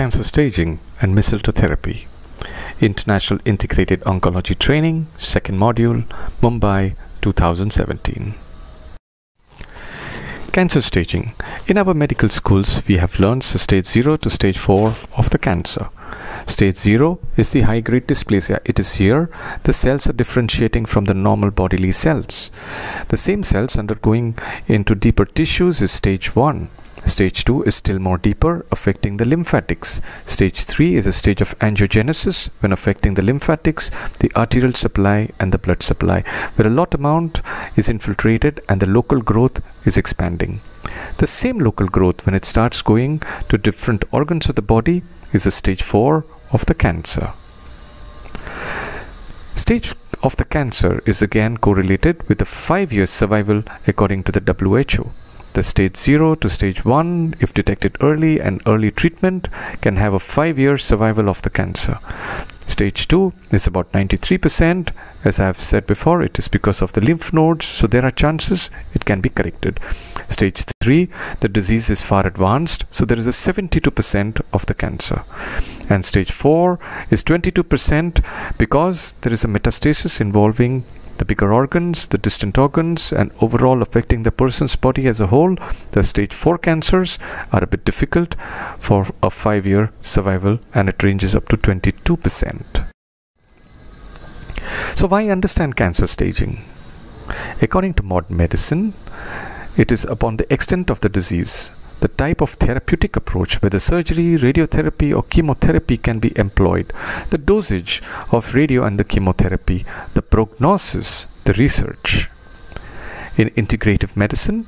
Cancer Staging and Mistletoe Therapy. International Integrated Oncology Training, second module, Mumbai 2017. Cancer staging. In our medical schools, we have learned stage 0 to stage 4 of the cancer. Stage 0 is the high grade dysplasia. It is here the cells are differentiating from the normal bodily cells. The same cells undergoing into deeper tissues is stage 1. Stage 2 is still more deeper, affecting the lymphatics. Stage 3 is a stage of angiogenesis when affecting the lymphatics, the arterial supply and the blood supply, where a lot amount is infiltrated and the local growth is expanding. The same local growth when it starts going to different organs of the body is a stage 4 of the cancer. Stage of the cancer is again correlated with the 5 years survival according to the WHO. The stage 0 to stage 1, if detected early and early treatment, can have a 5 year survival of the cancer. Stage 2 is about 93%. As I have said before, it is because of the lymph nodes, so there are chances it can be corrected. Stage 3, the disease is far advanced, so there is a 72% of the cancer. And stage 4 is 22% because there is a metastasis involving the bigger organs, the distant organs, and overall affecting the person's body as a whole, the stage 4 cancers are a bit difficult for a 5 year survival and it ranges up to 22%. So, why understand cancer staging? According to modern medicine, it is upon the extent of the disease the type of therapeutic approach, whether surgery, radiotherapy, or chemotherapy, can be employed, the dosage of radio and the chemotherapy, the prognosis, the research. In integrative medicine,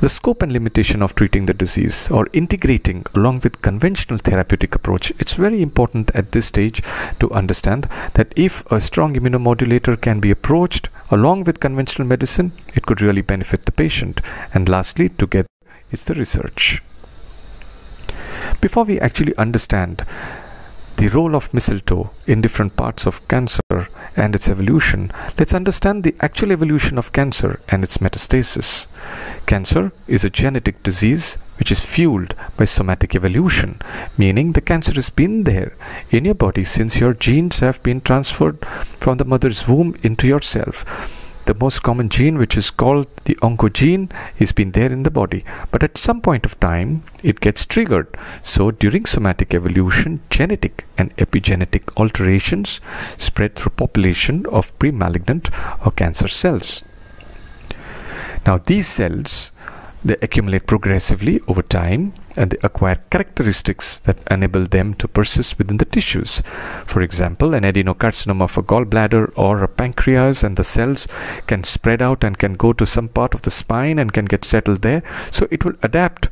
the scope and limitation of treating the disease or integrating along with conventional therapeutic approach. It's very important at this stage to understand that if a strong immunomodulator can be approached along with conventional medicine it could really benefit the patient. And lastly to get it's the research. Before we actually understand the role of mistletoe in different parts of cancer and its evolution, let's understand the actual evolution of cancer and its metastasis. Cancer is a genetic disease which is fueled by somatic evolution, meaning the cancer has been there in your body since your genes have been transferred from the mother's womb into yourself the most common gene which is called the oncogene is been there in the body. But at some point of time it gets triggered. So during somatic evolution genetic and epigenetic alterations spread through population of pre-malignant or cancer cells. Now these cells they accumulate progressively over time and they acquire characteristics that enable them to persist within the tissues. For example, an adenocarcinoma of a gallbladder or a pancreas and the cells can spread out and can go to some part of the spine and can get settled there. So it will adapt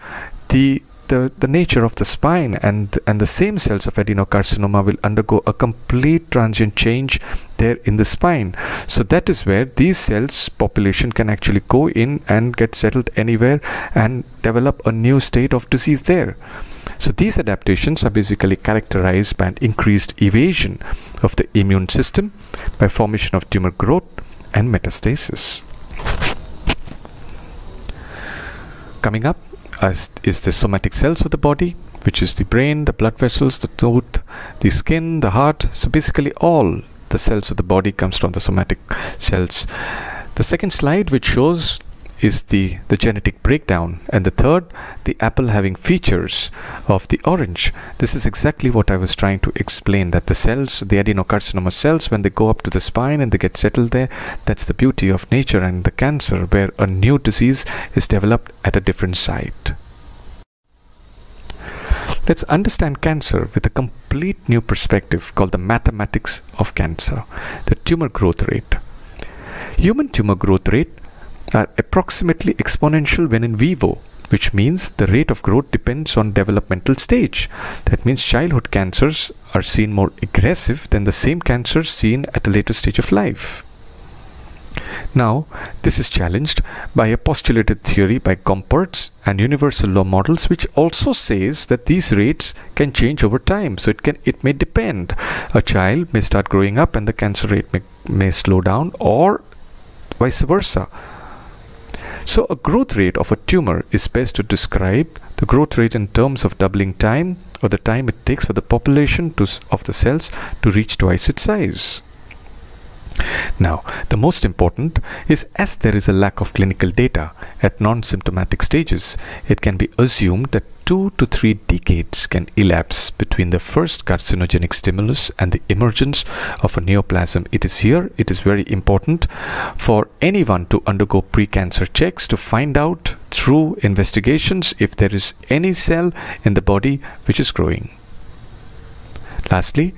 the the, the nature of the spine and and the same cells of adenocarcinoma will undergo a complete transient change there in the spine. So that is where these cells population can actually go in and get settled anywhere and develop a new state of disease there. So these adaptations are basically characterized by an increased evasion of the immune system by formation of tumor growth and metastasis. Coming up is the somatic cells of the body which is the brain the blood vessels the tooth the skin the heart. So basically all the cells of the body comes from the somatic cells. The second slide which shows is the the genetic breakdown. And the third the apple having features of the orange. This is exactly what i was trying to explain that the cells the adenocarcinoma cells when they go up to the spine and they get settled there that's the beauty of nature and the cancer where a new disease is developed at a different site. Let's understand cancer with a complete new perspective called the mathematics of cancer, the tumor growth rate. Human tumor growth rate are approximately exponential when in vivo, which means the rate of growth depends on developmental stage. That means childhood cancers are seen more aggressive than the same cancers seen at a later stage of life. Now, this is challenged by a postulated theory by Gompertz and universal law models which also says that these rates can change over time. So it can it may depend. A child may start growing up and the cancer rate may, may slow down or vice versa. So a growth rate of a tumor is best to describe the growth rate in terms of doubling time or the time it takes for the population to, of the cells to reach twice its size. Now, the most important is as there is a lack of clinical data at non-symptomatic stages, it can be assumed that two to three decades can elapse between the first carcinogenic stimulus and the emergence of a neoplasm. It is here, it is very important for anyone to undergo pre-cancer checks to find out through investigations if there is any cell in the body which is growing. Lastly,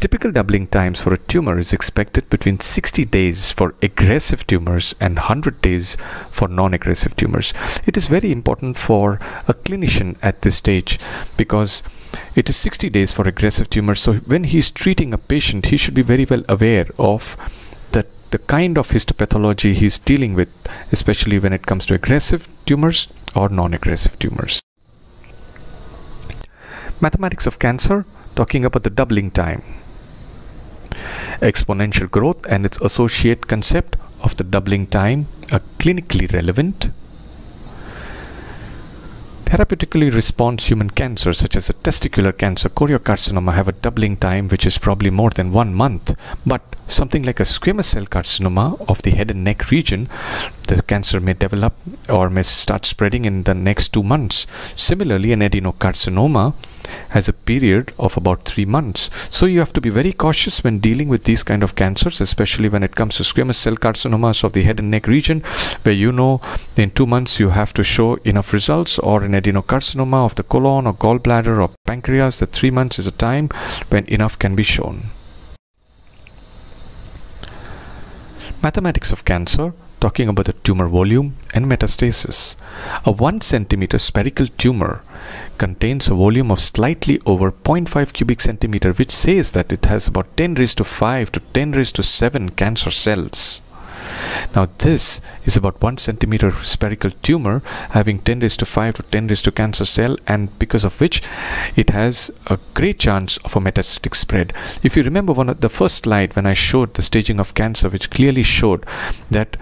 typical doubling times for a tumor is expected between 60 days for aggressive tumors and 100 days for non-aggressive tumors. It is very important for a clinician at this stage because it is 60 days for aggressive tumors. So when he is treating a patient, he should be very well aware of the, the kind of histopathology he's dealing with, especially when it comes to aggressive tumors or non-aggressive tumors. Mathematics of cancer talking about the doubling time. Exponential growth and its associate concept of the doubling time are clinically relevant. Therapeutically response human cancers such as a testicular cancer, choriocarcinoma have a doubling time which is probably more than one month. But something like a squamous cell carcinoma of the head and neck region the cancer may develop or may start spreading in the next two months. Similarly, an adenocarcinoma has a period of about three months. So you have to be very cautious when dealing with these kind of cancers, especially when it comes to squamous cell carcinomas of the head and neck region, where you know in two months you have to show enough results, or an adenocarcinoma of the colon or gallbladder or pancreas, that three months is a time when enough can be shown. Mathematics of cancer talking about the tumor volume and metastasis. A 1 centimeter spherical tumor contains a volume of slightly over 0.5 cubic centimeter which says that it has about 10 raised to 5 to 10 raised to 7 cancer cells. Now this is about 1 centimeter spherical tumor having 10 raised to 5 to 10 raised to cancer cell and because of which it has a great chance of a metastatic spread. If you remember one of the first slide when I showed the staging of cancer which clearly showed that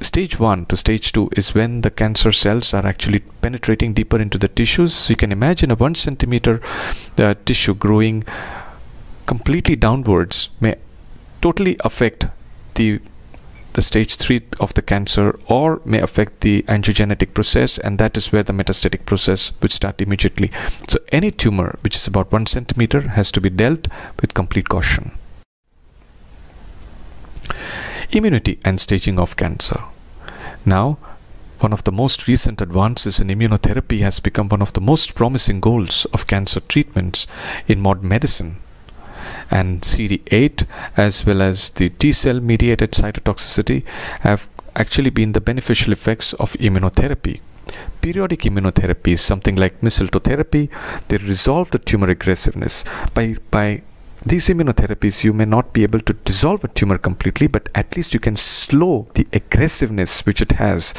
stage 1 to stage 2 is when the cancer cells are actually penetrating deeper into the tissues. So you can imagine a 1 centimeter uh, tissue growing completely downwards may totally affect the the stage 3 of the cancer or may affect the angiogenetic process and that is where the metastatic process would start immediately. So any tumor which is about 1 centimeter has to be dealt with complete caution Immunity and staging of cancer. Now, one of the most recent advances in immunotherapy has become one of the most promising goals of cancer treatments in modern medicine. And CD8 as well as the T cell mediated cytotoxicity have actually been the beneficial effects of immunotherapy. Periodic immunotherapy, something like mistletoe therapy, they resolve the tumor aggressiveness by, by these immunotherapies you may not be able to dissolve a tumor completely but at least you can slow the aggressiveness which it has.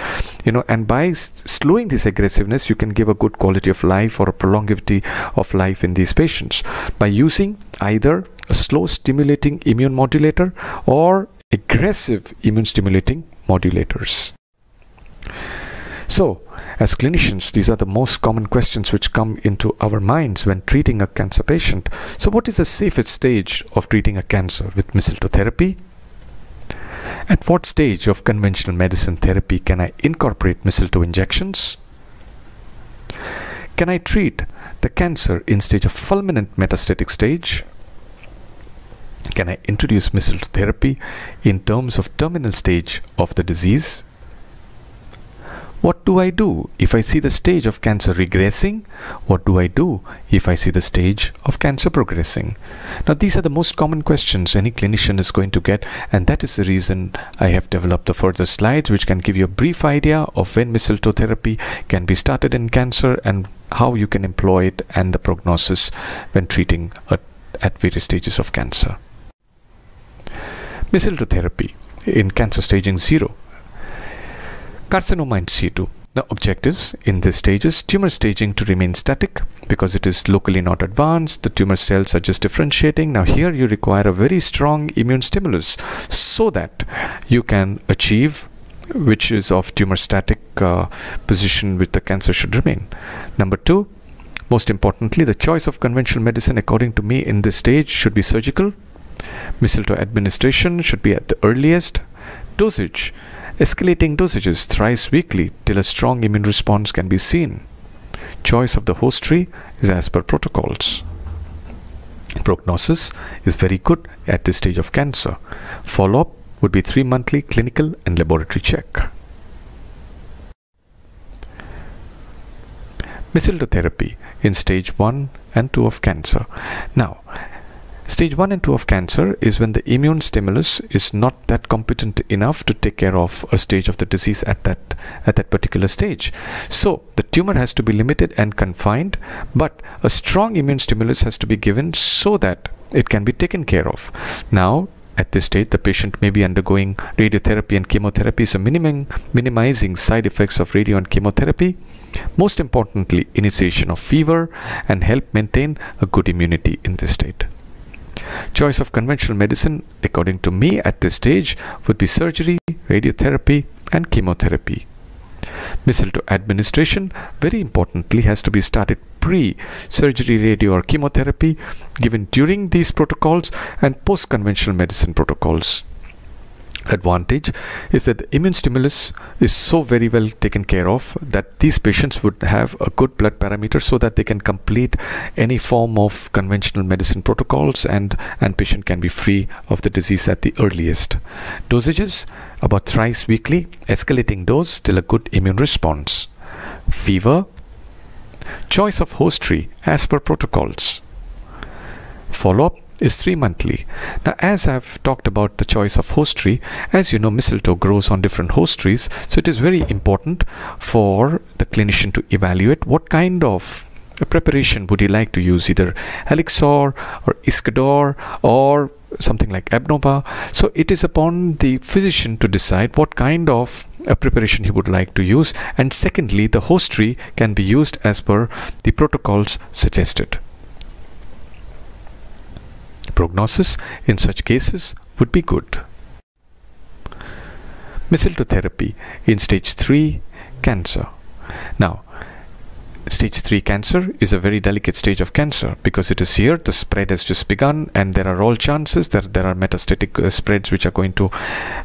You know and by slowing this aggressiveness you can give a good quality of life or a prolongevity of life in these patients. By using either a slow stimulating immune modulator or aggressive immune stimulating modulators so as clinicians, these are the most common questions which come into our minds when treating a cancer patient. So what is the safest stage of treating a cancer with mistletoe therapy? At what stage of conventional medicine therapy can I incorporate mistletoe injections? Can I treat the cancer in stage of fulminant metastatic stage? Can I introduce mistletoe therapy in terms of terminal stage of the disease? What do I do if I see the stage of cancer regressing? What do I do if I see the stage of cancer progressing? Now, these are the most common questions any clinician is going to get, and that is the reason I have developed the further slides which can give you a brief idea of when mistletoe therapy can be started in cancer and how you can employ it and the prognosis when treating a, at various stages of cancer. Mistletoe therapy in cancer staging 0 Carcinoma in situ. The objectives in this stage is tumor staging to remain static because it is locally not advanced. The tumor cells are just differentiating. Now here you require a very strong immune stimulus so that you can achieve which is of tumor static uh, position which the cancer should remain. Number two, Most importantly, the choice of conventional medicine, according to me, in this stage should be surgical. Mistletoe administration should be at the earliest. Dosage escalating dosages thrice weekly till a strong immune response can be seen. Choice of the host tree is as per protocols. Prognosis is very good at this stage of cancer. Follow up would be three monthly clinical and laboratory check. Mistletoe therapy in stage 1 and 2 of cancer. Now, Stage 1 and 2 of cancer is when the immune stimulus is not that competent enough to take care of a stage of the disease at that at that particular stage. So the tumor has to be limited and confined, but a strong immune stimulus has to be given so that it can be taken care of. Now at this stage, the patient may be undergoing radiotherapy and chemotherapy, so minimum, minimizing side effects of radio and chemotherapy. Most importantly, initiation of fever and help maintain a good immunity in this state. Choice of conventional medicine, according to me at this stage, would be surgery, radiotherapy, and chemotherapy. Mistletoe administration, very importantly, has to be started pre-surgery radio or chemotherapy given during these protocols and post-conventional medicine protocols advantage is that the immune stimulus is so very well taken care of that these patients would have a good blood parameter so that they can complete any form of conventional medicine protocols and and patient can be free of the disease at the earliest. Dosages about thrice weekly escalating dose till a good immune response. Fever choice of host tree as per protocols. Follow-up is three monthly. Now, as I've talked about the choice of host tree, as you know, mistletoe grows on different host trees, so it is very important for the clinician to evaluate what kind of a preparation would he like to use, either Helixor or Iscador or something like Abnoba. So it is upon the physician to decide what kind of a preparation he would like to use. And secondly, the host tree can be used as per the protocols suggested prognosis in such cases would be good. Mistletoe therapy in stage 3 cancer. Now, stage 3 cancer is a very delicate stage of cancer because it is here the spread has just begun and there are all chances that there are metastatic uh, spreads which are going to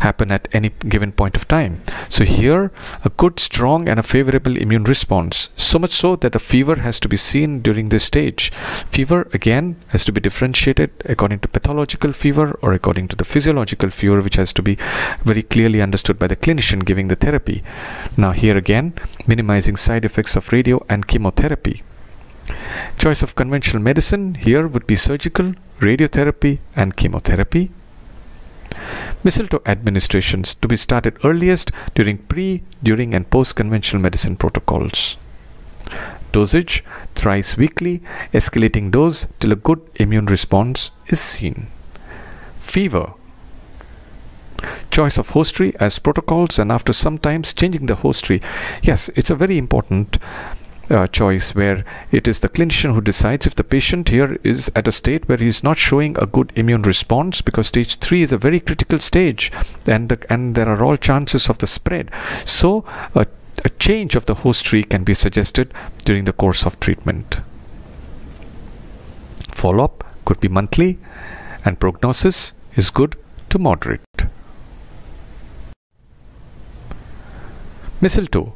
happen at any given point of time. So here a good strong and a favorable immune response. So much so that a fever has to be seen during this stage. Fever again has to be differentiated according to pathological fever or according to the physiological fever which has to be very clearly understood by the clinician giving the therapy. Now here again minimizing side effects of radio and chemotherapy. Choice of conventional medicine here would be surgical, radiotherapy, and chemotherapy. Mistletoe administrations to be started earliest during pre, during, and post conventional medicine protocols. Dosage thrice weekly, escalating dose till a good immune response is seen. Fever choice of host tree as protocols and after some times changing the host tree yes it's a very important uh, choice where it is the clinician who decides if the patient here is at a state where he is not showing a good immune response because stage 3 is a very critical stage and the, and there are all chances of the spread. So a, a change of the host tree can be suggested during the course of treatment. Follow-up could be monthly and prognosis is good to moderate. Mistletoe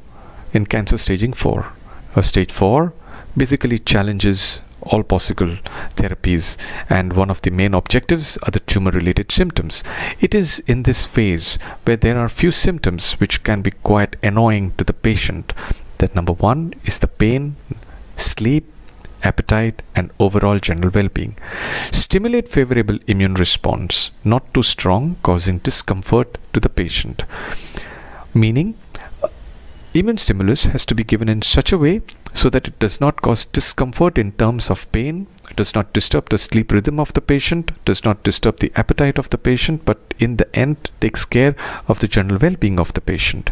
in cancer staging 4 uh, stage 4 basically challenges all possible therapies and one of the main objectives are the tumor related symptoms. It is in this phase where there are few symptoms which can be quite annoying to the patient. That number one is the pain sleep appetite and overall general well-being. Stimulate favorable immune response not too strong causing discomfort to the patient. Meaning Immune stimulus has to be given in such a way so that it does not cause discomfort in terms of pain, does not disturb the sleep rhythm of the patient, does not disturb the appetite of the patient, but in the end takes care of the general well-being of the patient.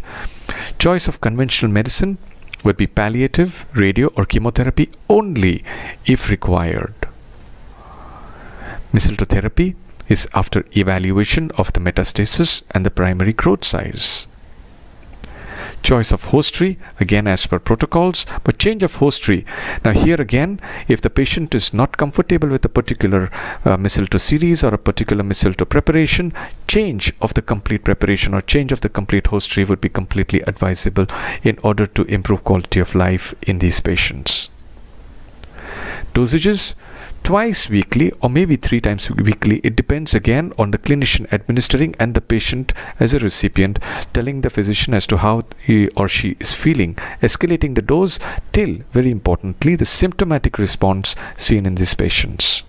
Choice of conventional medicine would be palliative, radio or chemotherapy only if required. Mistletoe therapy is after evaluation of the metastasis and the primary growth size choice of host tree again as per protocols but change of host tree now here again if the patient is not comfortable with a particular uh, mistletoe series or a particular mistletoe preparation change of the complete preparation or change of the complete host tree would be completely advisable in order to improve quality of life in these patients. Dosages twice weekly or maybe three times weekly. It depends again on the clinician administering and the patient as a recipient telling the physician as to how he or she is feeling, escalating the dose till, very importantly, the symptomatic response seen in these patients.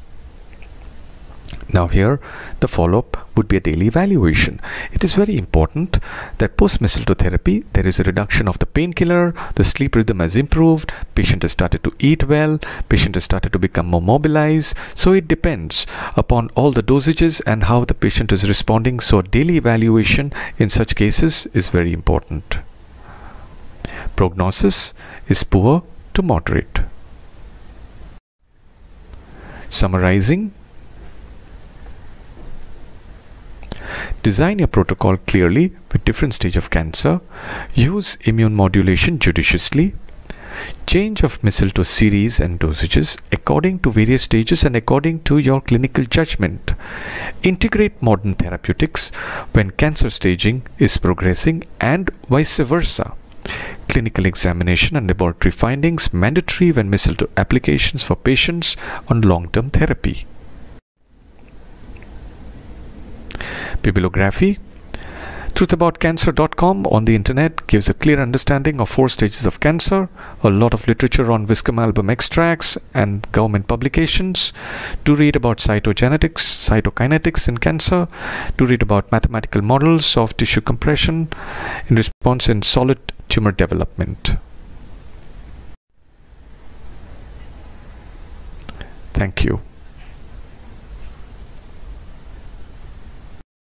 Now here the follow-up would be a daily evaluation. It is very important that post mistletoe therapy there is a reduction of the painkiller, the sleep rhythm has improved, patient has started to eat well, patient has started to become more mobilized. So it depends upon all the dosages and how the patient is responding. So daily evaluation in such cases is very important. Prognosis is poor to moderate. Summarizing Design your protocol clearly with different stage of cancer. Use immune modulation judiciously. Change of mistletoe series and dosages according to various stages and according to your clinical judgment. Integrate modern therapeutics when cancer staging is progressing and vice versa clinical examination and laboratory findings mandatory when mistletoe applications for patients on long-term therapy. Bibliography Truthaboutcancer.com on the internet gives a clear understanding of four stages of cancer, a lot of literature on Viscum album extracts and government publications, to read about cytogenetics, cytokinetics in cancer, to read about mathematical models of tissue compression in response in solid tumor development. Thank you.